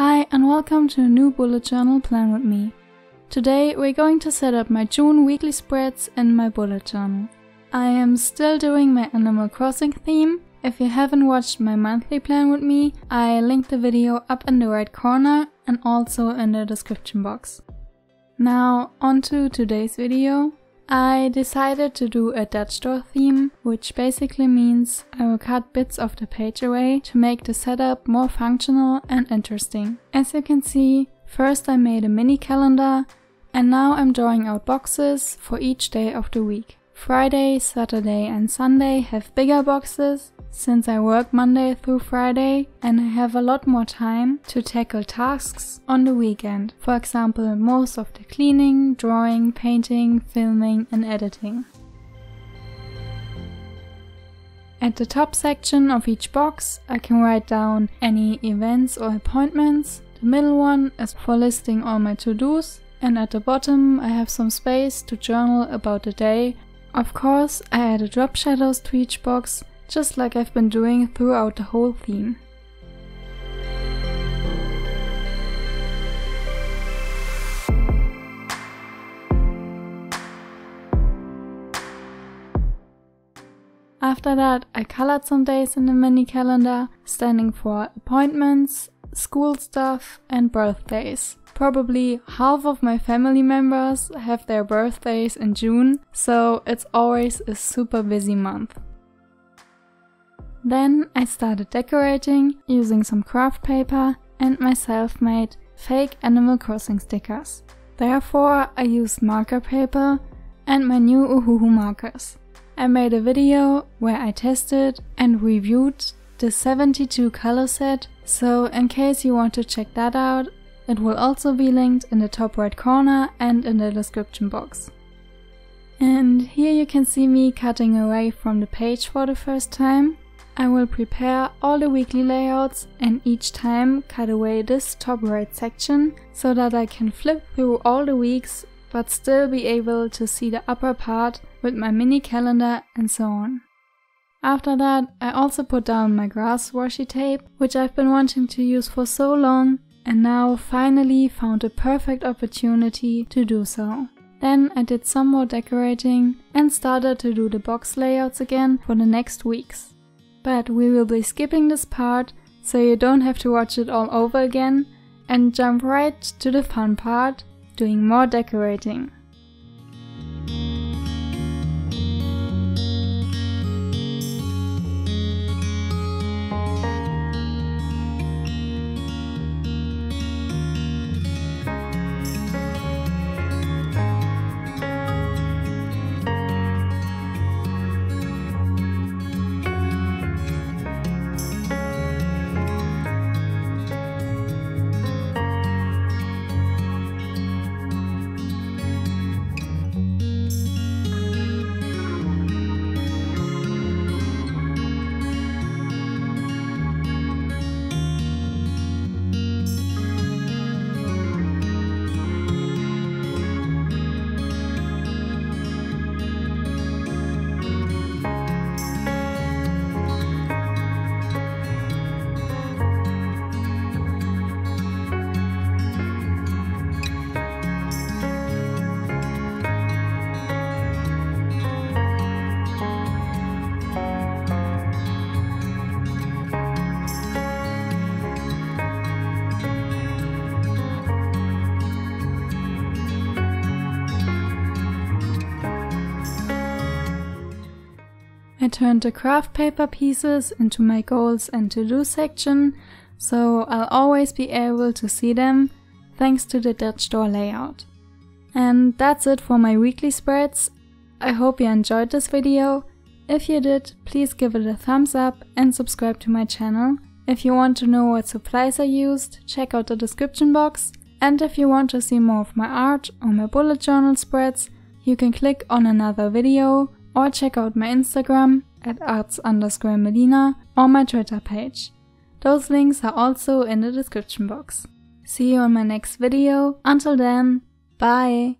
Hi and welcome to a new bullet journal plan with me. Today we're going to set up my June weekly spreads in my bullet journal. I am still doing my Animal Crossing theme. If you haven't watched my monthly plan with me, I linked the video up in the right corner and also in the description box. Now on to today's video. I decided to do a Dutch door theme, which basically means I will cut bits of the page away to make the setup more functional and interesting. As you can see, first I made a mini calendar and now I'm drawing out boxes for each day of the week. Friday, Saturday and Sunday have bigger boxes since I work Monday through Friday and I have a lot more time to tackle tasks on the weekend. For example, most of the cleaning, drawing, painting, filming and editing. At the top section of each box, I can write down any events or appointments. The middle one is for listing all my to-dos and at the bottom I have some space to journal about the day. Of course, I added drop shadows to each box just like I've been doing throughout the whole theme. After that, I colored some days in the mini calendar, standing for appointments, school stuff, and birthdays. Probably half of my family members have their birthdays in June, so it's always a super busy month. Then I started decorating using some craft paper and my self-made fake Animal Crossing stickers. Therefore I used marker paper and my new Ohuhu markers. I made a video where I tested and reviewed the 72 color set, so in case you want to check that out, it will also be linked in the top right corner and in the description box. And here you can see me cutting away from the page for the first time. I will prepare all the weekly layouts and each time cut away this top right section so that I can flip through all the weeks but still be able to see the upper part with my mini calendar and so on. After that, I also put down my grass washi tape, which I've been wanting to use for so long and now finally found a perfect opportunity to do so. Then I did some more decorating and started to do the box layouts again for the next weeks. But we will be skipping this part so you don't have to watch it all over again and jump right to the fun part, doing more decorating. I turned the craft paper pieces into my goals and to-do section, so I'll always be able to see them thanks to the Dutch door layout. And that's it for my weekly spreads. I hope you enjoyed this video. If you did, please give it a thumbs up and subscribe to my channel. If you want to know what supplies I used, check out the description box. And if you want to see more of my art or my bullet journal spreads, you can click on another video or check out my Instagram at arts underscore melina or my Twitter page. Those links are also in the description box. See you on my next video. Until then, bye!